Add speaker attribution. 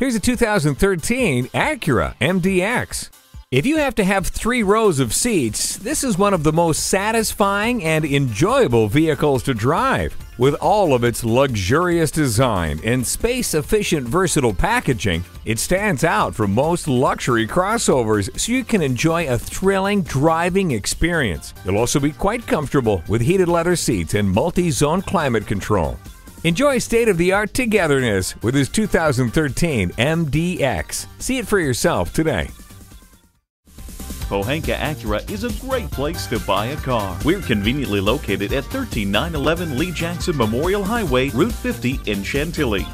Speaker 1: Here's a 2013 Acura MDX. If you have to have three rows of seats, this is one of the most satisfying and enjoyable vehicles to drive. With all of its luxurious design and space efficient versatile packaging, it stands out from most luxury crossovers so you can enjoy a thrilling driving experience. You'll also be quite comfortable with heated leather seats and multi zone climate control. Enjoy state of the art togetherness with his 2013 MDX. See it for yourself today.
Speaker 2: Pohanka Acura is a great place to buy a car. We're conveniently located at 13911 Lee Jackson Memorial Highway, Route 50 in Chantilly.